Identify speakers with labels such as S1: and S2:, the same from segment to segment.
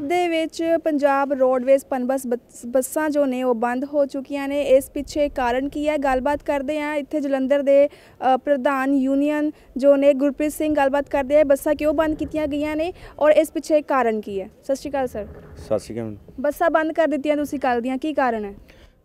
S1: ਪੰਜਾਬ ਦੇ ਵਿੱਚ ਪੰਜਾਬ ਰੋਡਵੇਜ਼ ਪਨਬਸ ਬੱਸ- ਜੋ ਨੇ ਉਹ ਬੰਦ ਹੋ ਚੁੱਕੀਆਂ ਨੇ। ਇਸ ਪਿੱਛੇ ਕਾਰਨ ਕੀ ਹੈ? ਗੱਲਬਾਤ ਕਰਦੇ ਆ ਇੱਥੇ ਜਲੰਧਰ ਦੇ ਪ੍ਰਧਾਨ ਯੂਨੀਅਨ ਜੋ ਨੇ ਗੁਰਪ੍ਰੀਤ ਸਿੰਘ ਗੱਲਬਾਤ ਕਰਦੇ ਆ। ਬੱਸਾਂ ਕਿਉਂ ਬੰਦ ਕੀਤੀਆਂ ਗਈਆਂ ਨੇ ਔਰ ਇਸ ਪਿੱਛੇ ਕਾਰਨ ਕੀ ਹੈ? ਸਤਿ ਸ਼੍ਰੀ ਅਕਾਲ ਸਰ।
S2: ਸਤਿ ਸ਼੍ਰੀ ਅਕਾਲ।
S1: ਬੱਸਾਂ ਬੰਦ ਕਰ ਦਿੱਤੀਆਂ ਤੁਸੀਂ ਕੱਲ੍ਹ ਦੀਆਂ। ਕੀ ਕਾਰਨ ਹੈ?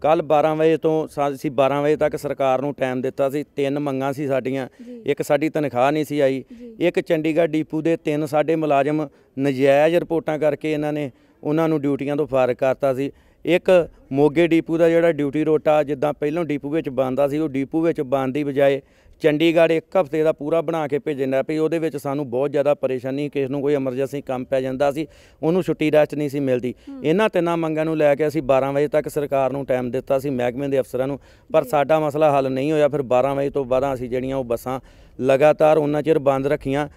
S2: ਕੱਲ 12 ਵਜੇ ਤੋਂ ਸਾ- ਅਸੀਂ 12 ਵਜੇ ਤੱਕ ਸਰਕਾਰ ਨੂੰ ਟਾਈਮ ਦਿੱਤਾ ਸੀ ਤਿੰਨ ਮੰਗਾਂ ਸੀ ਸਾਡੀਆਂ। ਇੱਕ ਸਾਡੀ ਤਨਖਾਹ ਨਹੀਂ ਸੀ ਆਈ। ਇੱਕ ਚੰਡੀਗੜ੍ਹ ਡੀਪੂ ਦੇ ਤਿੰਨ ਸਾਡੇ ਮੁਲਾਜ਼ਮ ਨਜਾਇਜ਼ ਰਿਪੋਰਟਾਂ ਕਰਕੇ ਇਹਨਾਂ ਨੇ ਉਹਨਾਂ ਨੂੰ ਡਿਊਟੀਆਂ ਤੋਂ ਫਾਰਗ ਕਰਤਾ ਸੀ ਇੱਕ ਮੋਗੇ ਡੀਪੂ ਦਾ ਜਿਹੜਾ ਡਿਊਟੀ ਰੋਟਾ ਜਿੱਦਾਂ ਪਹਿਲਾਂ ਡੀਪੂ ਵਿੱਚ ਬੰਦਾ ਸੀ ਉਹ ਡੀਪੂ ਵਿੱਚ ਬੰਦ ਦੀ ਬਜਾਏ ਚੰਡੀਗੜ੍ਹ ਇੱਕ ਹਫ਼ਤੇ ਦਾ ਪੂਰਾ ਬਣਾ ਕੇ ਭੇਜਣ ਪਈ। ਉਹਦੇ ਵਿੱਚ ਸਾਨੂੰ ਬਹੁਤ ਜ਼ਿਆਦਾ ਪਰੇਸ਼ਾਨੀ ਕਿਸ ਨੂੰ ਕੋਈ ਐਮਰਜੈਂਸੀ ਕੰਮ ਪੈ ਜਾਂਦਾ ਸੀ ਉਹਨੂੰ ਛੁੱਟੀ ਰੈਸਟ ਨਹੀਂ ਸੀ ਮਿਲਦੀ। ਇਹਨਾਂ ਤਿੰਨਾਂ ਮੰਗਾਂ ਨੂੰ ਲੈ ਕੇ ਅਸੀਂ 12 ਵਜੇ ਤੱਕ ਸਰਕਾਰ ਨੂੰ ਟਾਈਮ ਦਿੱਤਾ ਸੀ ਮਹਿਕਮੇ ਦੇ ਅਫਸਰਾਂ ਨੂੰ। ਪਰ ਸਾਡਾ ਮਸਲਾ ਹੱਲ ਨਹੀਂ ਹੋਇਆ। ਫਿਰ 12 ਵਜੇ ਤੋਂ ਬਾਅਦ ਅਸੀਂ ਜਿਹੜੀਆਂ ਉਹ ਬੱਸਾਂ ਲਗਾਤਾਰ ਉਹਨਾਂ ਚਿਰ ਬੰਦ ਰੱਖੀਆਂ।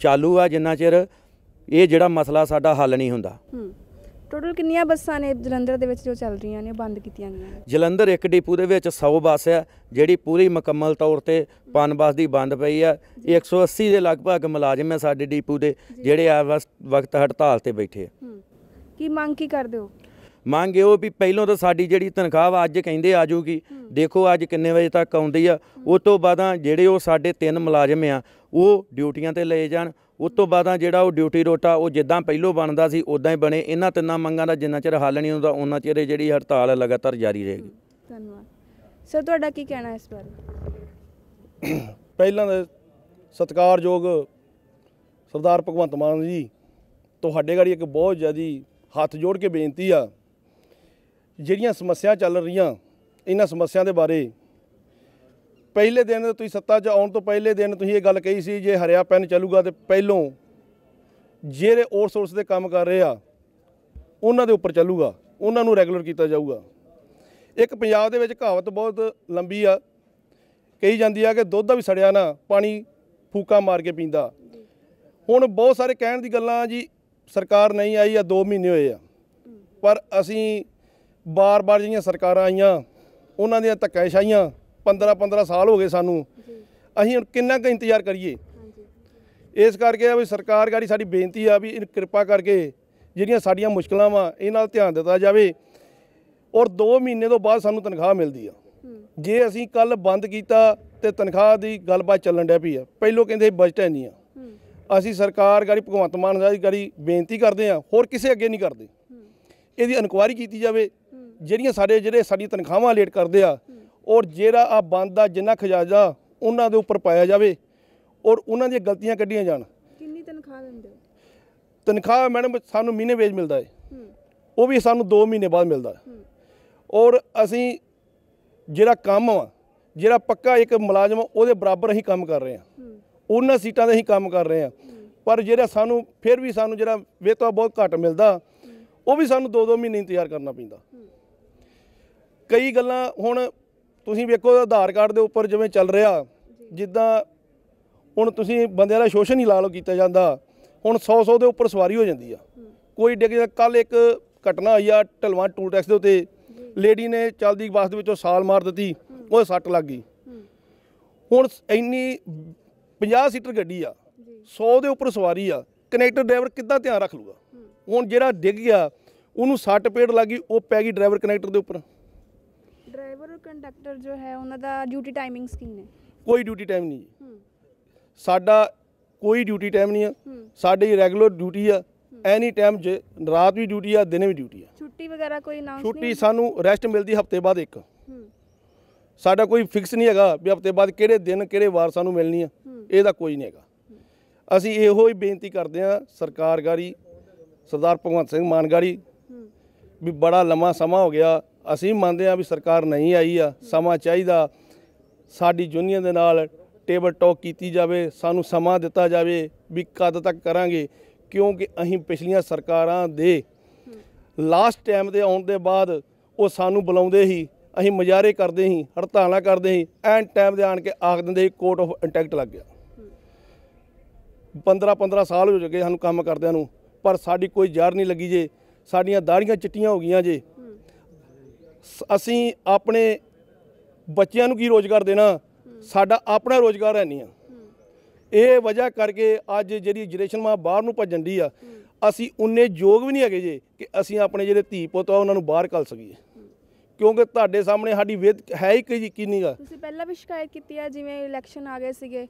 S2: ਚਾਲੂ ਆ ਜਿੰਨਾ ਚਿਰ ਇਹ ਜਿਹੜਾ ਮਸਲਾ ਸਾਡਾ ਹੱਲ ਨਹੀਂ ਹੁੰਦਾ।
S1: ਟੋਟਲ ਕਿੰਨੀਆਂ ਬੱਸਾਂ ਨੇ ਜਲੰਧਰ ਦੇ ਵਿੱਚ ਜੋ ਚੱਲ ਰਹੀਆਂ ਨੇ ਬੰਦ ਕੀਤੀਆਂ ਗਈਆਂ ਨੇ?
S2: ਜਲੰਧਰ ਇੱਕ ਡਿਪੂ ਦੇ ਵਿੱਚ 100 ਬੱਸ ਆ ਜਿਹੜੀ ਪੂਰੀ ਮੁਕੰਮਲ ਤੌਰ ਤੇ ਪਨ ਬੱਸ ਦੀ ਬੰਦ ਪਈ ਆ। 180 ਦੇ ਲਗਭਗ ਮੁਲਾਜ਼ਮ ਆ ਸਾਡੇ ਡਿਪੂ ਦੇ ਜਿਹੜੇ ਆ ਵਸ- ਵਕਤ ਹੜਤਾਲ ਤੇ ਬੈਠੇ ਆ।
S1: ਹੂੰ। ਕੀ ਮੰਗ ਕੀ ਕਰਦੇ ਹੋ?
S2: ਮੰਗ ਇਹੋ ਵੀ ਪਹਿਲੋਂ ਤਾਂ ਸਾਡੀ ਜਿਹੜੀ ਤਨਖਾਹ ਅੱਜ ਕਹਿੰਦੇ ਆ ਜਾਊਗੀ। ਦੇਖੋ ਅੱਜ ਕਿੰਨੇ ਵਜੇ ਤੱਕ ਆਉਂਦੀ ਆ। ਉਸ ਤੋਂ ਬਾਅਦਾਂ ਜਿਹੜੇ ਉਹ ਸਾਡੇ ਤਿੰਨ ਮੁਲਾਜ਼ਮ ਆ ਉਹ ਡਿਊਟੀਆਂ ਤੇ ਲਏ ਜਾਣ। ਉਸ ਤੋਂ ਬਾਅਦਾਂ ਜਿਹੜਾ ਉਹ ਡਿਊਟੀ ਰੋਟਾ ਉਹ ਜਿੱਦਾਂ ਪਹਿਲੋਂ ਬਣਦਾ ਸੀ ਉਦਾਂ ਹੀ ਬਣੇ। ਇਹਨਾਂ ਤਿੰਨਾਂ ਮੰਗਾਂ ਦਾ ਜਿੰਨਾ ਚਿਰ ਹੱਲ ਨਹੀਂ ਹੁੰਦਾ ਉਹਨਾਂ ਚਿਰ ਜਿਹੜੀ ਹੜਤਾਲ ਹੈ ਲਗਾਤਾਰ ਜਾਰੀ ਰਹੇਗੀ।
S1: ਧੰਨਵਾਦ। ਸਰ ਤੁਹਾਡਾ ਕੀ ਕਹਿਣਾ ਹੈ ਇਸ ਬਾਰੇ?
S3: ਪਹਿਲਾਂ ਦੇ ਸਤਿਕਾਰਯੋਗ ਸਰਦਾਰ ਭਗਵੰਤ ਮਾਨ ਜੀ ਤੁਹਾਡੇ ਗਾੜੀ ਇੱਕ ਬਹੁਤ ਜ਼ਿਆਦੀ ਹੱਥ ਜੋੜ ਕੇ ਬੇਨਤੀ ਆ ਜਿਹੜੀਆਂ ਸਮੱਸਿਆ ਚੱਲ ਰਹੀਆਂ ਇਹਨਾਂ ਸਮੱਸਿਆ ਦੇ ਬਾਰੇ ਪਹਿਲੇ ਦਿਨ ਤੁਸੀਂ ਸੱਤਾ 'ਚ ਆਉਣ ਤੋਂ ਪਹਿਲੇ ਦਿਨ ਤੁਸੀਂ ਇਹ ਗੱਲ ਕਹੀ ਸੀ, ਜੇ ਹਰਿਆ ਪੈਨ ਚੱਲੂਗਾ ਤੇ ਪਹਿਲੋਂ ਜਿਹੜੇ ਆਊਟਸੋਰਸ ਦੇ ਕੰਮ ਕਰ ਰਹੇ ਆ, ਉਹਨਾਂ ਦੇ ਉੱਪਰ ਚੱਲੂਗਾ, ਉਹਨਾਂ ਨੂੰ ਰੈਗੂਲਰ ਕੀਤਾ ਜਾਊਗਾ। ਇੱਕ ਪੰਜਾਬ ਦੇ ਵਿੱਚ ਕਹਾਵਤ ਬਹੁਤ ਲੰਬੀ ਆ, ਕਹੀ ਜਾਂਦੀ ਆ ਕਿ ਦੁੱਧ ਦਾ ਵੀ ਸੜਿਆ ਨਾ, ਪਾਣੀ ਫੂਕਾ ਮਾਰ ਕੇ ਪੀਂਦਾ। ਹੁਣ ਬਹੁਤ ਸਾਰੇ ਕਹਿਣ ਦੀ ਗੱਲਾਂ ਜੀ, ਸਰਕਾਰ ਨਹੀਂ ਆਈ ਆ 2 ਮਹੀਨੇ ਹੋਏ ਆ। ਪਰ ਅਸੀਂ ਬਾਰ-ਬਾਰ ਜਿਹੜੀਆਂ ਸਰਕਾਰਾਂ ਆਈਆਂ, ਉਹਨਾਂ ਦੀਆਂ ਧੱਕੇਸ਼ਾਹੀਆਂ 15-15 ਸਾਲ ਹੋ ਗਏ ਸਾਨੂੰ। ਅਸੀਂ ਹੁਣ ਕਿੰਨਾ ਕੁ ਇੰਤਜ਼ਾਰ ਕਰੀਏ? ਇਸ ਕਰਕੇ ਆ ਵੀ ਸਰਕਾਰ ਗਾੜੀ ਸਾਡੀ ਬੇਨਤੀ ਆ ਵੀ ਕਿਰਪਾ ਕਰਕੇ ਜਿਹੜੀਆਂ ਸਾਡੀਆਂ ਮੁਸ਼ਕਲਾਂ ਵਾ ਇਹ ਨਾਲ ਧਿਆਨ ਦਿੱਤਾ ਜਾਵੇ ਔਰ 2 ਮਹੀਨੇ ਤੋਂ ਬਾਅਦ ਸਾਨੂੰ ਤਨਖਾਹ ਮਿਲਦੀ ਆ। ਜੇ ਅਸੀਂ ਕੱਲ ਬੰਦ ਕੀਤਾ ਤੇ ਤਨਖਾਹ ਦੀ ਗੱਲਬਾਤ ਚੱਲਣ ਡਿਆ ਪਈ ਆ। ਪਹਿਲੋਂ ਕਹਿੰਦੇ ਬਜਟ ਹੈ। ਨਹੀਂ ਆ ਅਸੀਂ ਸਰਕਾਰ ਗਾੜੀ ਭਗਵੰਤ ਮਾਨ ਸਾਹਿਬ ਗਾੜੀ ਬੇਨਤੀ ਕਰਦੇ ਆ ਹੋਰ ਕਿਸੇ ਅੱਗੇ ਨਹੀਂ ਕਰਦੇ। ਇਹਦੀ ਇਨਕੁਆਇਰੀ ਕੀਤੀ ਜਾਵੇ। ਜਿਹੜੀਆਂ ਸਾਡੇ ਜਿਹੜੇ ਸਾਡੀ ਤਨਖਾਹਾਂ ਲੇਟ ਕਰਦੇ ਆ ਔਰ ਜਿਹੜਾ ਆ ਬੰਦ ਦਾ ਜਿੰਨਾ ਖਜ਼ਾਨਾ ਉਹਨਾਂ ਦੇ ਉੱਪਰ ਪਾਇਆ ਜਾਵੇ ਔਰ ਉਹਨਾਂ ਦੀਆਂ ਗਲਤੀਆਂ ਕੱਢੀਆਂ ਜਾਣ।
S1: ਕਿੰਨੀ ਤਨਖਾਹ ਦਿੰਦੇ ਹੋ?
S3: ਤਨਖਾਹ ਮੈਡਮ ਸਾਨੂੰ ਮਹੀਨੇ ਵੇਜ ਮਿਲਦਾ ਹੈ। ਉਹ ਵੀ ਸਾਨੂੰ 2 ਮਹੀਨੇ ਬਾਅਦ ਮਿਲਦਾ ਔਰ ਅਸੀਂ ਜਿਹੜਾ ਕੰਮ ਆ ਜਿਹੜਾ ਪੱਕਾ ਇੱਕ ਮੁਲਾਜ਼ਮ ਉਹਦੇ ਬਰਾਬਰ ਅਸੀਂ ਕੰਮ ਕਰ ਰਹੇ ਹਾਂ। ਉਹਨਾਂ ਸੀਟਾਂ ਤੇ ਅਸੀਂ ਕੰਮ ਕਰ ਰਹੇ ਹਾਂ। ਪਰ ਜਿਹੜਾ ਸਾਨੂੰ ਫਿਰ ਵੀ ਸਾਨੂੰ ਜਿਹੜਾ ਵੇਤਨ ਬਹੁਤ ਘੱਟ ਮਿਲਦਾ ਉਹ ਵੀ ਸਾਨੂੰ 2-2 ਮਹੀਨੇ ਇੰਤਜ਼ਾਰ ਕਰਨਾ ਪੈਂਦਾ। ਕਈ ਗੱਲਾਂ ਹੁਣ ਤੁਸੀਂ ਵੇਖੋ ਆਧਾਰ ਕਾਰਡ ਦੇ ਉੱਪਰ ਜਿਵੇਂ ਚੱਲ ਰਿਹਾ ਜਿੱਦਾਂ ਹੁਣ ਤੁਸੀਂ ਬੰਦਿਆਂ ਦਾ ਸ਼ੋਸ਼ਣ ਹੀ ਲਾ ਲਓ ਕੀਤਾ ਜਾਂਦਾ ਹੁਣ 100-100 ਦੇ ਉੱਪਰ ਸਵਾਰੀ ਹੋ ਜਾਂਦੀ ਆ। ਕੋਈ ਡਿੱਗ ਕੱਲ ਇੱਕ ਘਟਨਾ ਹੋਈ ਆ ਢਲਵਾਂ ਟੂਲ ਟੈਕਸ ਦੇ ਉੱਤੇ ਲੇਡੀ ਨੇ ਚਲਦੀ ਬੱਸ ਦੇ ਵਿੱਚੋਂ ਸਾਲ ਮਾਰ ਦਿੱਤੀ ਉਹ ਸੱਟ ਲੱਗ ਗਈ। ਹੁਣ ਇੰਨੀ 50 ਸੀਟਰ ਗੱਡੀ ਆ 100 ਦੇ ਉੱਪਰ ਸਵਾਰੀ ਆ ਕਨੈਕਟਰ ਡਰਾਈਵਰ ਕਿੱਦਾਂ ਧਿਆਨ ਰੱਖ ਲੂਗਾ ਹੁਣ ਜਿਹੜਾ ਡਿੱਗ ਗਿਆ ਉਹਨੂੰ ਸੱਟ ਪੇੜ ਲੱਗੀ ਉਹ ਪੈ ਗਈ ਡਰਾਈਵਰ ਕਨੈਕਟਰ ਦੇ ਉੱਪਰ।
S1: ਡਰਾਈਵਰ ਔਰ ਕੰਡਕਟਰ ਜੋ ਹੈ ਉਹਨਾਂ ਦਾ ਡਿਊਟੀ ਟਾਈਮਿੰਗਸ ਕੀ ਨੇ?
S3: ਕੋਈ ਡਿਊਟੀ ਟਾਈਮ ਨਹੀਂ ਜੀ। ਸਾਡਾ ਕੋਈ ਡਿਊਟੀ ਟਾਈਮ ਨਹੀਂ ਆ।
S1: ਹੂੰ।
S3: ਸਾਡੀ ਰੈਗੂਲਰ ਡਿਊਟੀ ਆ। ਐਨੀ ਟਾਈਮ ਜੇ ਰਾਤ ਵੀ ਡਿਊਟੀ ਆ ਦਿਨੇ ਵੀ ਡਿਊਟੀ ਆ।
S1: ਛੁੱਟੀ ਵਗੈਰਾ ਕੋਈ ਅਨਾਉਂਸ
S3: ਛੁੱਟੀ ਸਾਨੂੰ ਰੈਸਟ ਮਿਲਦੀ ਹਫ਼ਤੇ ਬਾਅਦ ਇੱਕ। ਸਾਡਾ ਕੋਈ ਫਿਕਸ ਨਹੀਂ ਹੈਗਾ ਵੀ ਹਫ਼ਤੇ ਬਾਅਦ ਕਿਹੜੇ ਦਿਨ ਕਿਹੜੇ ਵਾਰ ਸਾਨੂੰ ਮਿਲਣੀ ਆ। ਇਹਦਾ ਕੋਈ ਨਹੀਂ ਹੈਗਾ। ਅਸੀਂ ਇਹੋ ਹੀ ਬੇਨਤੀ ਕਰਦੇ ਆ ਸਰਕਾਰਗਾਰੀ ਸਰਦਾਰ ਭਗਵੰਤ ਸਿੰਘ ਮਾਨਗਾਰੀ ਵੀ ਬੜਾ ਲੰਮਾ ਸਮਾਂ ਹੋ ਗਿਆ। ਅਸੀਂ ਮੰਨਦੇ ਆ ਵੀ ਸਰਕਾਰ ਨਹੀਂ ਆਈ ਆ, ਸਮਾਂ ਚਾਹੀਦਾ। ਸਾਡੀ ਯੂਨੀਅਨ ਦੇ ਨਾਲ ਟੇਬਲ ਟਾਕ ਕੀਤੀ ਜਾਵੇ, ਸਾਨੂੰ ਸਮਾਂ ਦਿੱਤਾ ਜਾਵੇ ਵੀ ਕਦ ਤੱਕ ਕਰਾਂਗੇ, ਕਿਉਂਕਿ ਅਸੀਂ ਪਿਛਲੀਆਂ ਸਰਕਾਰਾਂ ਦੇ ਲਾਸਟ ਟਾਈਮ ਦੇ ਆਉਣ ਦੇ ਬਾਅਦ ਉਹ ਸਾਨੂੰ ਬੁਲਾਉਂਦੇ ਸੀ, ਅਸੀਂ ਮਜ਼ਾਰੇ ਕਰਦੇ ਸੀ, ਹੜਤਾਲਾਂ ਕਰਦੇ ਸੀ, ਐਨ ਟਾਈਮ ਦੇ ਆਣ ਕੇ ਆਖ ਦਿੰਦੇ ਸੀ ਕੋਰਟ ਆਫ ਇੰਟੈਕਟ ਲੱਗ ਗਿਆ। 15 15 ਸਾਲ ਹੋ ਚੁੱਕੇ ਸਾਨੂੰ ਕੰਮ ਕਰਦਿਆਂ ਨੂੰ, ਪਰ ਸਾਡੀ ਕੋਈ ਜ਼ਰ ਨਹੀਂ ਲੱਗੀ ਜੇ, ਸਾਡੀਆਂ ਦਾੜੀਆਂ ਚਿੱਟੀਆਂ ਹੋ ਗਈਆਂ ਜੇ ਅਸੀਂ ਆਪਣੇ ਬੱਚਿਆਂ ਨੂੰ ਕੀ ਰੋਜ਼ਗਾਰ ਦੇਣਾ? ਸਾਡਾ ਆਪਣਾ ਰੋਜ਼ਗਾਰ ਹੈ ਨਹੀਂ ਆ। ਇਹ ਵਜ੍ਹਾ ਕਰਕੇ ਅੱਜ ਜਿਹੜੀ ਜਨਰੇਸ਼ਨ ਮਾ ਬਾਹਰ ਨੂੰ ਭੱਜਣ ਦੀ ਆ, ਅਸੀਂ ਉਨੇ ਯੋਗ ਵੀ ਨਹੀਂ ਹੈਗੇ ਜੇ ਕਿ ਅਸੀਂ ਆਪਣੇ ਜਿਹੜੇ ਧੀ ਪੁੱਤ ਆ, ਉਹਨਾਂ ਨੂੰ ਬਾਹਰ ਕੱਲ ਸਕੀਏ। ਕਿਉਂਕਿ ਤੁਹਾਡੇ ਸਾਹਮਣੇ ਸਾਡੀ ਵਿਦ ਹੈ ਹੀ ਕਿ ਯਕੀਨੀ ਗਾ
S1: ਤੁਸੀਂ ਪਹਿਲਾਂ ਵੀ ਸ਼ਿਕਾਇਤ ਕੀਤੀ ਆ, ਜਿਵੇਂ ਇਲੈਕਸ਼ਨ ਆ ਗਏ ਸੀਗੇ,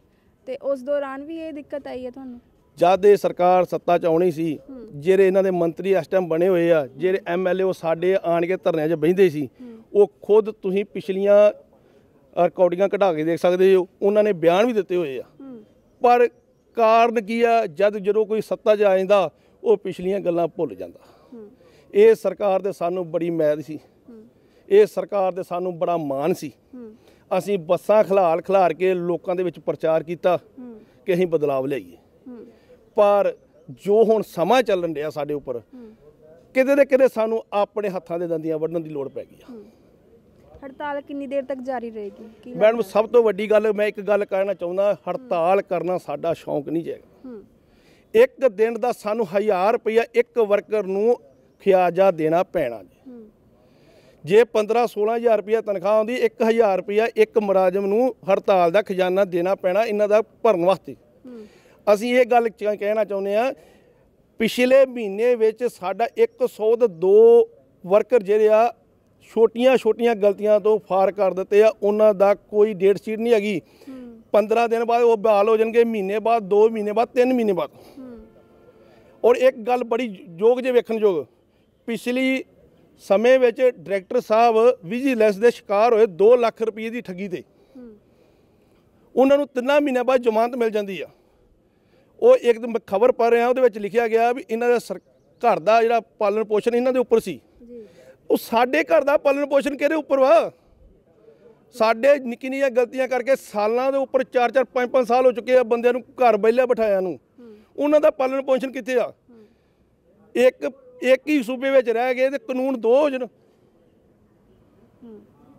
S1: ਤੇ ਉਸ ਦੌਰਾਨ ਵੀ ਇਹ ਦਿੱਕਤ ਆਈ ਹੈ ਤੁਹਾਨੂੰ?
S3: ਜਦ ਇਹ ਸਰਕਾਰ ਸੱਤਾ 'ਚ ਆਉਣੀ ਸੀ ਜਿਹੜੇ ਇਹਨਾਂ ਦੇ ਮੰਤਰੀ ਇਸ ਟਾਈਮ ਬਣੇ ਹੋਏ ਆ ਜਿਹੜੇ ਐਮਐਲਏ ਉਹ ਸਾਡੇ ਆਣ ਕੇ ਧਰਨਿਆਂ 'ਚ ਬਹਿੰਦੇ ਸੀ ਉਹ ਖੁਦ ਤੁਸੀਂ ਪਿਛਲੀਆਂ ਰਿਕਾਰਡਿੰਗਾਂ ਕਢਾ ਕੇ ਦੇਖ ਸਕਦੇ ਹੋ ਉਹਨਾਂ ਨੇ ਬਿਆਨ ਵੀ ਦਿੱਤੇ ਹੋਏ ਆ। ਪਰ ਕਾਰਨ ਕੀ ਆ ਜਦ ਜਦੋਂ ਕੋਈ ਸੱਤਾ 'ਚ ਆ ਜਾਂਦਾ ਉਹ ਪਿਛਲੀਆਂ ਗੱਲਾਂ ਭੁੱਲ ਜਾਂਦਾ। ਇਹ ਸਰਕਾਰ ਦੇ ਸਾਨੂੰ ਬੜੀ ਮੈਦ ਸੀ। ਇਹ ਸਰਕਾਰ ਦੇ ਸਾਨੂੰ ਬੜਾ ਮਾਣ ਸੀ। ਅਸੀਂ ਬੱਸਾਂ ਖਲਾਲ ਖਲਾਰ ਕੇ ਲੋਕਾਂ ਦੇ ਵਿੱਚ ਪ੍ਰਚਾਰ ਕੀਤਾ ਕਿ ਅਸੀਂ ਬਦਲਾਵ ਲਿਆਈਏ। ਪਰ ਜੋ ਹੁਣ ਸਮਾਂ ਚੱਲਣ ਰਿਹਾ ਸਾਡੇ ਉੱਪਰ ਕਿਤੇ ਨਾ ਕਿਤੇ ਸਾਨੂੰ ਆਪਣੇ ਹੱਥਾਂ ਦੇ ਦੰਦੀਆਂ ਵੱਢਣ ਦੀ ਲੋੜ ਪੈ ਗਈ ਆ।
S1: ਹੜਤਾਲ ਕਿੰਨੀ ਦੇਰ ਤੱਕ ਜਾਰੀ ਰਹੇਗੀ?
S3: ਮੈਡਮ ਸਭ ਤੋਂ ਵੱਡੀ ਗੱਲ ਮੈਂ ਇੱਕ ਗੱਲ ਕਹਿਣਾ ਚਾਹੁੰਦਾ ਹੜਤਾਲ ਕਰਨਾ ਸਾਡਾ ਸ਼ੌਂਕ ਨਹੀਂ ਜਾਏਗਾ ਇੱਕ ਦਿਨ ਦਾ ਸਾਨੂੰ 1000 ਰੁਪਇਆ ਇੱਕ ਵਰਕਰ ਨੂੰ ਖਿਆਜਾ ਦੇਣਾ ਪੈਣਾ ਜੀ। ਜੇ 15 16000 ਰੁਪਇਆ ਤਨਖਾਹ ਆਉਂਦੀ 1000 ਰੁਪਇਆ ਇੱਕ ਮੁਲਾਜ਼ਮ ਨੂੰ ਹੜਤਾਲ ਦਾ ਖਜ਼ਾਨਾ ਦੇਣਾ ਪੈਣਾ ਇਹਨਾਂ ਦਾ ਭਰਨ ਵਾਸਤੇ। ਅਸੀਂ ਇਹ ਗੱਲ ਕਹਿਣਾ ਚਾਹੁੰਦੇ ਆ ਪਿਛਲੇ ਮਹੀਨੇ ਵਿੱਚ ਸਾਡਾ 102 ਵਰਕਰ ਜਿਹੜੇ ਆ ਛੋਟੀਆਂ ਛੋਟੀਆਂ ਗਲਤੀਆਂ ਤੋਂ ਫਾਰ ਕਰ ਦਿੱਤੇ ਆ ਉਹਨਾਂ ਦਾ ਕੋਈ ਡੇਟ ਸ਼ੀਟ ਨਹੀਂ ਹੈਗੀ।
S1: ਹੂੰ
S3: 15 ਦਿਨ ਬਾਅਦ ਉਹ ਬਹਾਲ ਹੋ ਜਾਣਗੇ ਮਹੀਨੇ ਬਾਅਦ 2 ਮਹੀਨੇ ਬਾਅਦ 3 ਮਹੀਨੇ ਬਾਅਦ। ਔਰ ਇੱਕ ਗੱਲ ਬੜੀ ਯੋਗ ਜੇ ਵੇਖਣਯੋਗ ਪਿਛਲੀ ਸਮੇਂ ਵਿੱਚ ਡਾਇਰੈਕਟਰ ਸਾਹਿਬ ਵਿਜੀਲੈਂਸ ਦੇ ਸ਼ਿਕਾਰ ਹੋਏ 2 ਲੱਖ ਰੁਪਏ ਦੀ ਠੱਗੀ ਤੇ। ਉਹਨਾਂ ਨੂੰ ਤਿੰਨਾਂ ਮਹੀਨਿਆਂ ਬਾਅਦ ਜ਼ਮਾਨਤ ਮਿਲ ਜਾਂਦੀ ਆ। ਉਹ ਇੱਕ ਦਿਨ ਖਬਰ ਪੜ੍ਹ ਰਿਹਾ ਉਹਦੇ ਵਿੱਚ ਲਿਖਿਆ ਗਿਆ ਵੀ ਇਹਨਾਂ ਦਾ ਘਰ ਦਾ ਜਿਹੜਾ ਪਾਲਣ ਪੋਸ਼ਣ ਇਹਨਾਂ ਦੇ ਉੱਪਰ ਸੀ। ਉਹ ਸਾਡੇ ਘਰ ਦਾ ਪਾਲਣ ਪੋਸ਼ਣ ਕਿਹਦੇ ਉੱਪਰ ਵਾ? ਸਾਡੇ ਨਿੱਕੀ ਨਿੱਕੀਆਂ ਗਲਤੀਆਂ ਕਰਕੇ ਸਾਲਾਂ ਦੇ ਉੱਪਰ 4-4 5-5 ਸਾਲ ਹੋ ਚੁੱਕੇ ਆ ਬੰਦਿਆਂ ਨੂੰ ਘਰ ਬੈਲਿਆ ਬਿਠਾਇਆ ਨੂੰ। ਉਹਨਾਂ ਦਾ ਪਾਲਣ ਪੋਸ਼ਣ ਕਿੱਥੇ ਆ? ਇੱਕ ਇੱਕ ਹੀ ਸੂਬੇ ਵਿੱਚ ਰਹਿ ਗਏ ਤੇ ਕਾਨੂੰਨ ਦੋ ਜਾਣ।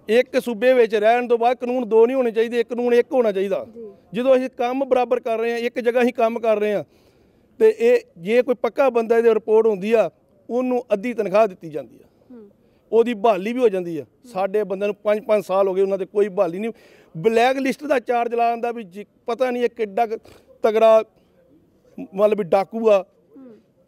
S3: ਇੱਕ ਸੂਬੇ ਵਿੱਚ ਰਹਿਣ ਤੋਂ ਬਾਅਦ ਕਾਨੂੰਨ ਦੋ ਨਹੀਂ ਹੋਣੇ ਚਾਹੀਦੇ ਇੱਕ ਕਾਨੂੰਨ ਇੱਕ ਹੋਣਾ ਚਾਹੀਦਾ। ਜਦੋਂ ਅਸੀਂ ਕੰਮ ਬਰਾਬਰ ਕਰ ਰਹੇ ਹਾਂ ਇੱਕ ਜਗ੍ਹਾ ਹੀ ਕੰਮ ਕਰ ਰਹੇ ਹਾਂ ਤੇ ਇਹ ਜੇ ਕੋਈ ਪੱਕਾ ਬੰਦਾ ਇਹਦੀ ਰਿਪੋਰਟ ਹੁੰਦੀ ਆ ਉਹਨੂੰ ਅੱਧੀ ਤਨਖਾਹ ਦਿੱਤੀ ਜਾਂਦੀ ਆ। ਉਹਦੀ ਬਹਾਲੀ ਵੀ ਹੋ ਜਾਂਦੀ ਆ। ਸਾਡੇ ਬੰਦਿਆਂ ਨੂੰ 5-5 ਸਾਲ ਹੋ ਗਏ ਉਹਨਾਂ ਦੇ ਕੋਈ ਬਹਾਲੀ ਨਹੀਂ। ਬਲੈਕ ਲਿਸਟ ਦਾ ਚਾਰਜ ਲਾਉਣ ਦਾ ਵੀ ਪਤਾ ਨਹੀਂ ਇਹ ਕਿੱਡਾ ਤਗੜਾ ਮਤਲਬ ਵੀ ਡਾਕੂ ਆ।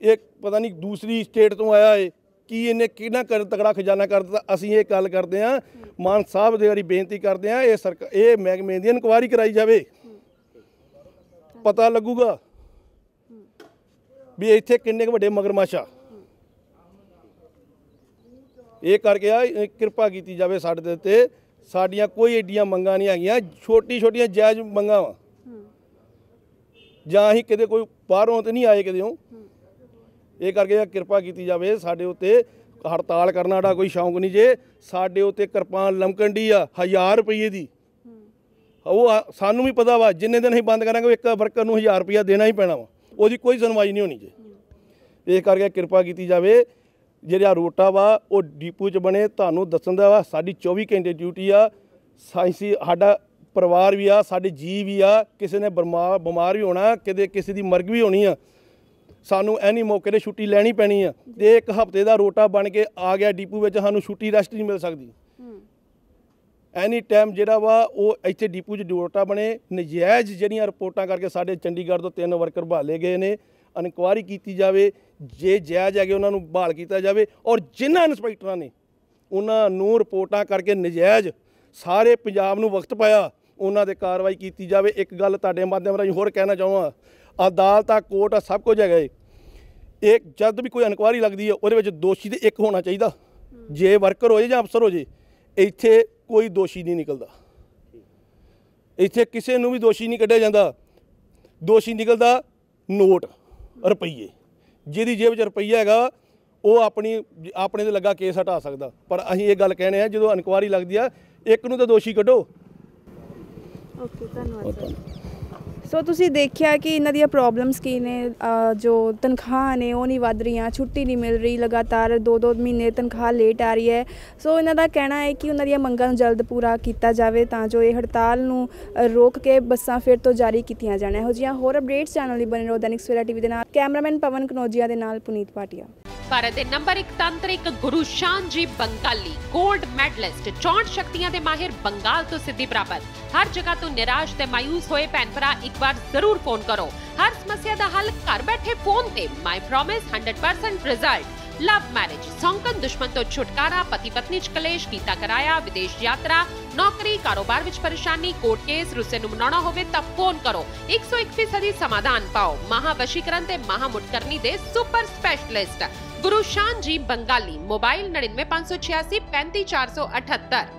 S3: ਇਹ ਪਤਾ ਨਹੀਂ ਦੂਸਰੀ ਸਟੇਟ ਤੋਂ ਆਇਆ ਏ। ਕੀ ਇਹਨੇ ਕਿਹਨਾਂ ਕਰ ਤਗੜਾ ਖਜ਼ਾਨਾ ਕਰ ਦਿੱਤਾ? ਅਸੀਂ ਇਹ ਗੱਲ ਕਰਦੇ ਆ ਮਾਨ ਸਾਹਿਬ ਦੇ ਵਾਰੀ ਬੇਨਤੀ ਕਰਦੇ ਆ ਇਹ ਸਰਕਾਰ ਇਹ ਮਹਿਕਮੇ ਦੀ ਇਨਕੁਆਇਰੀ ਕਰਾਈ ਜਾਵੇ। ਪਤਾ ਲੱਗੂਗਾ ਵੀ ਇੱਥੇ ਕਿੰਨੇ ਕੁ ਵੱਡੇ ਮਗਰਮੱਛ ਇਹ ਕਰਕੇ ਆ ਕਿਰਪਾ ਕੀਤੀ ਜਾਵੇ ਸਾਡੇ ਦੇ ਉੱਤੇ। ਸਾਡੀਆਂ ਕੋਈ ਏਡੀਆਂ ਮੰਗਾਂ ਨਹੀਂ ਹੈਗੀਆਂ। ਛੋਟੀ ਛੋਟੀਆਂ ਜਾਇਜ਼ ਮੰਗਾਂ ਵਾ। ਜਾਂ ਅਸੀਂ ਕਿਤੇ ਕੋਈ ਬਾਹਰੋਂ ਤੇ ਨਹੀਂ ਆਏ ਕਿਤੇੋਂ ਇਹ ਕਰਕੇ ਕਿਰਪਾ ਕੀਤੀ ਜਾਵੇ ਸਾਡੇ ਉੱਤੇ ਹੜਤਾਲ ਕਰਨਾ ਸਾਡਾ ਕੋਈ ਸ਼ੌਂਕ ਨਹੀਂ ਜੇ ਸਾਡੇ ਉੱਤੇ ਕਿਰਪਾਨ ਲਮਕਣ ਦੀ ਆ 1000 ਰੁਪਏ ਦੀ। ਉਹ ਸਾਨੂੰ ਵੀ ਪਤਾ ਵਾ ਜਿੰਨੇ ਦਿਨ ਅਸੀਂ ਬੰਦ ਕਰਾਂਗੇ ਇੱਕ ਵਰਕਰ ਨੂੰ 1000 ਰੁਪਇਆ ਦੇਣਾ ਹੀ ਪੈਣਾ ਵਾ। ਉਹਦੀ ਕੋਈ ਸੁਣਵਾਈ ਨਹੀਂ ਹੋਣੀ ਜੇ। ਇਹ ਕਰਕੇ ਕਿਰਪਾ ਕੀਤੀ ਜਾਵੇ ਜਿਹੜਾ ਰੋਟਾ ਵਾ ਉਹ ਡੀਪੂ 'ਚ ਬਣੇ ਤੁਹਾਨੂੰ ਦੱਸਣ ਦਾ ਵਾ ਸਾਡੀ 24 ਘੰਟੇ ਡਿਊਟੀ ਆ। ਸਾਇੰਸੀ ਸਾਡਾ ਪਰਿਵਾਰ ਵੀ ਆ ਸਾਡੇ ਜੀ ਵੀ ਆ ਕਿਸੇ ਨੇ ਬਿਮਾਰ ਬਿਮਾਰ ਵੀ ਹੋਣਾ ਕਿਤੇ ਕਿਸੇ ਦੀ ਮਰਗ ਵੀ ਹੋਣੀ ਆ। ਸਾਨੂੰ ਐਨੀ ਮੌਕੇ ਤੇ ਛੁੱਟੀ ਲੈਣੀ ਪੈਣੀ ਆ। ਤੇ ਇੱਕ ਹਫ਼ਤੇ ਦਾ ਰੋਟਾ ਬਣ ਕੇ ਆ ਗਿਆ ਡੀਪੂ ਵਿੱਚ ਸਾਨੂੰ ਛੁੱਟੀ ਰੈਸਟ ਨਹੀਂ ਮਿਲ ਸਕਦੀ। ਐਨੀ ਟਾਈਮ ਜਿਹੜਾ ਵਾ ਉਹ ਇੱਥੇ ਡੀਪੂ 'ਚ ਡਿਊਟਾ ਬਣੇ। ਨਜਾਇਜ਼ ਜਿਹੜੀਆਂ ਰਿਪੋਰਟਾਂ ਕਰਕੇ ਸਾਡੇ ਚੰਡੀਗੜ੍ਹ ਤੋਂ ਤਿੰਨ ਵਰਕਰ ਬਹਾਲੇ ਗਏ ਨੇ ਇਨਕੁਆਇਰੀ ਕੀਤੀ ਜਾਵੇ ਜੇ ਜਾਇਜ਼ ਹੈਗੇ ਉਹਨਾਂ ਨੂੰ ਬਹਾਲ ਕੀਤਾ ਜਾਵੇ। ਔਰ ਜਿਨ੍ਹਾਂ ਇੰਸਪੈਕਟਰਾਂ ਨੇ ਉਹਨਾਂ ਨੂੰ ਰਿਪੋਰਟਾਂ ਕਰਕੇ ਨਜਾਇਜ਼ ਸਾਰੇ ਪੰਜਾਬ ਨੂੰ ਵਕਤ ਪਾਇਆ ਉਹਨਾਂ ਤੇ ਕਾਰਵਾਈ ਕੀਤੀ ਜਾਵੇ। ਇੱਕ ਗੱਲ ਤੁਹਾਡੇ ਮਾਧਿਅਮ ਰਾਹੀਂ ਹੋਰ ਕਹਿਣਾ ਚਾਹਾਂਗਾ ਅਦਾਲਤਾਂ ਕੋਰਟ ਸਭ ਕੁਝ ਹੈਗਾ ਏ। ਇਹ ਜਦ ਵੀ ਕੋਈ ਇਨਕੁਆਇਰੀ ਲੱਗਦੀ ਹੈ ਉਹਦੇ ਵਿੱਚ ਦੋਸ਼ੀ ਤੇ ਇੱਕ ਹੋਣਾ ਚਾਹੀਦਾ। ਜੇ ਵਰਕਰ ਹੋਏ ਜਾਂ ਅਫਸਰ ਹੋ ਜੇ ਇੱਥੇ ਕੋਈ ਦੋਸ਼ੀ ਨਹੀਂ ਨਿਕਲਦਾ। ਇੱਥੇ ਕਿਸੇ ਨੂੰ ਵੀ ਦੋਸ਼ੀ ਨਹੀਂ ਕੱਢਿਆ ਜਾਂਦਾ। ਦੋਸ਼ੀ ਨਿਕਲਦਾ ਨੋਟ ਰੁਪਈਏ। ਜਿਹਦੀ ਜੇਬ 'ਚ ਰੁਪਈਆ ਹੈਗਾ ਉਹ ਆਪਣੀ ਆਪਣੇ ਤੇ ਲੱਗਾ ਕੇਸ ਹਟਾ ਸਕਦਾ। ਪਰ ਅਸੀਂ ਇਹ ਗੱਲ ਕਹਿੰਦੇ ਆ ਜਦੋਂ ਇਨਕੁਆਇਰੀ ਲੱਗਦੀ ਆ ਇੱਕ ਨੂੰ ਤਾਂ ਦੋਸ਼ੀ ਕੱਢੋ।
S1: ਓਕੇ ਧੰਨਵਾਦ ਸਰ। ਸੋ ਤੁਸੀਂ ਦੇਖਿਆ ਕਿ ਇਹਨਾਂ ਦੀਆਂ ਪ੍ਰੋਬਲਮਸ ਕੀ ਨੇ? ਜੋ ਤਨਖਾਹ ਨੇ, ਉਹ ਨਹੀਂ ਵੱਧ ਰਹੀਆਂ, ਛੁੱਟੀ ਨਹੀਂ ਮਿਲ ਰਹੀ, ਲਗਾਤਾਰ ਦੋ ਦੋ ਮਹੀਨੇ ਤਨਖਾਹ ਲੇਟ ਆ ਰਹੀ ਹੈ। ਸੋ ਇਹਨਾਂ ਦਾ ਕਹਿਣਾ ਹੈ ਕਿ ਉਹਨਾਂ ਦੀਆਂ ਮੰਗਾਂ ਨੂੰ ਜਲਦ ਪੂਰਾ ਕੀਤਾ ਜਾਵੇ ਤਾਂ ਜੋ ਇਹ ਹੜਤਾਲ ਨੂੰ ਰੋਕ ਕੇ ਬੱਸਾਂ ਫਿਰ ਤੋਂ ਜਾਰੀ ਕੀਤੀਆਂ ਜਾਣ। ਇਹੋ ਜਿਹੀਆਂ ਹੋਰ ਅਪਡੇਟਸ ਚੈਨਲ ਲਈ ਬਣੇ ਰਹੋ ਦੈਨਿਕ ਸਵੇਰਾ ਟੀਵੀ ਦੇ ਨਾਲ। ਕੈਮਰਾਮੈਨ ਪਵਨ ਕਨੋਜੀਆ ਦੇ ਨਾਲ ਪੁਨੀਤ ਪਾਟਿਆ।
S4: ਭਾਰਤ ਦੇ ਨੰਬਰ 1 ਤੰਤਰਿਕ ਗੁਰੂ ਸ਼ਾਨਜੀ ਬੰਗਾਲੀ 골ਡ ਮੈਡਲਿਸਟ 64 ਸ਼ਕਤੀਆਂ ਦੇ ਮਾਹਿਰ ਬੰਗਾਲ ਤੋਂ ਸਿੱਧੀ ਪ੍ਰਾਪਤ। ਹਰ ਜਗ੍ਹਾ ਤੋਂ ਨਿਰਾਸ਼ ਤੇ ਮਾਇੂਸ ਹੋਏ ਭੈਣ ਭਰਾ, ਇੱਕ ਵਾਰ ਜ਼ਰੂਰ ਫੋਨ ਕਰੋ। ਹਰ ਸਮੱਸਿਆ ਦਾ ਹੱਲ ਘਰ ਬੈਠੇ ਫੋਨ ਤੇ my promise 100% result love marriage ਸੌਂਕਨ ਦੁਸ਼ਮਣ ਤੋਂ ਛੁਟਕਾਰਾ ਪਤੀ ਪਤਨੀ ਚ ਕਲੇਸ਼, ਕੀਤਾ ਕਰਾਇਆ, ਵਿਦੇਸ਼ ਯਾਤਰਾ, ਨੌਕਰੀ, ਕਾਰੋਬਾਰ ਵਿੱਚ ਪਰੇਸ਼ਾਨੀ ਕੋਰਟ ਕੇਸ ਰੁਸੇ ਨੂੰ ਮਨਾਉਣਾ ਹੋਵੇ ਤਾਂ ਫੋਨ ਕਰੋ। 101% ਸਮਾਧਾਨ ਪਾਓ। ਮਹਾਵਸ਼ੀਕਰਨ ਤੇ ਮਹਾਮੁਟਕਰਨੀ ਦੇ ਸੁਪਰ ਸਪੈਸ਼ਲਿਸਟ ਗੁਰੂ ਸ਼ਾਨ ਜੀ ਬੰਗਾਲੀ ਮੋਬਾਈਲ 99586 35478